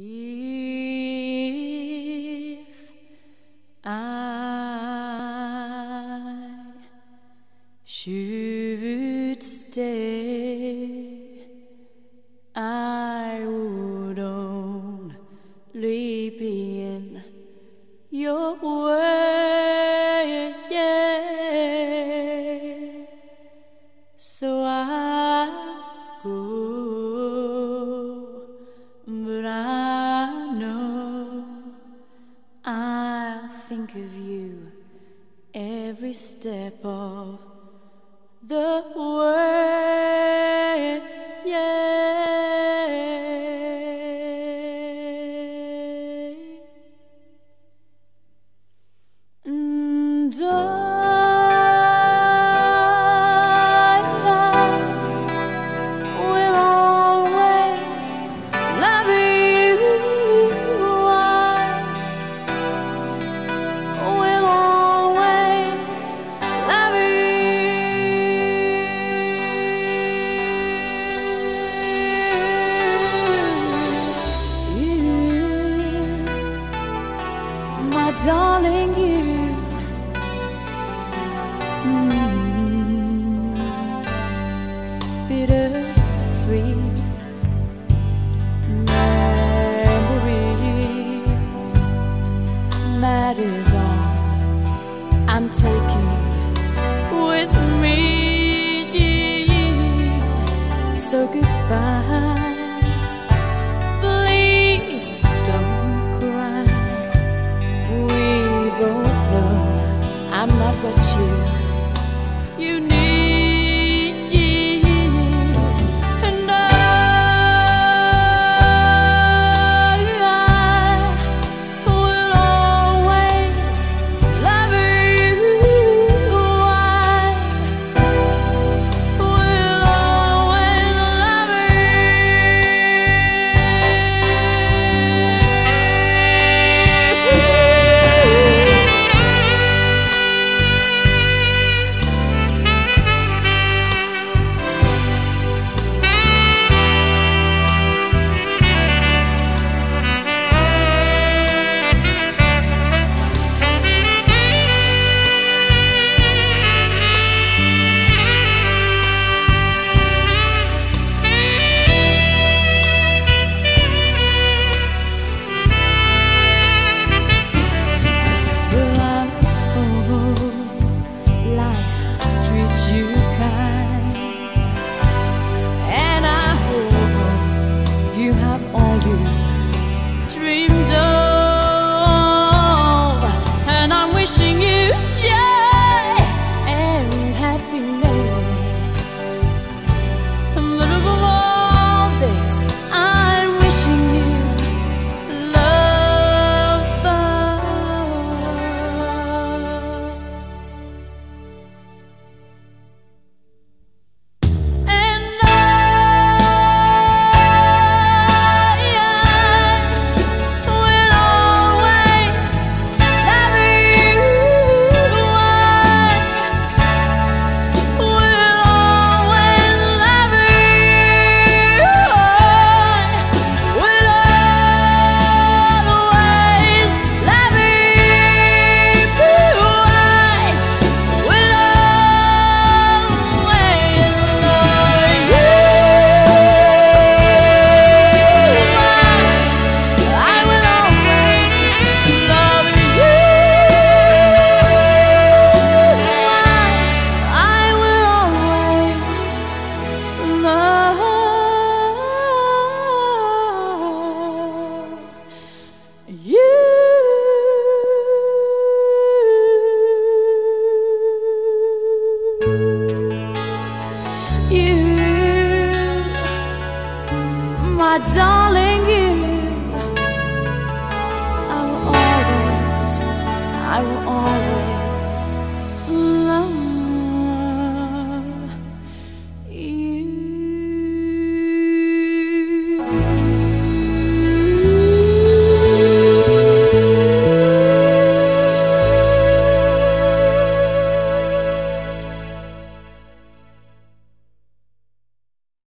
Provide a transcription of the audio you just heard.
If I should stay, I would only be in your way. of the world. Yeah. darling, you. Mm. Bitter sweet memories. That is all I'm taking with me. So goodbye. both know I'm not what you you need.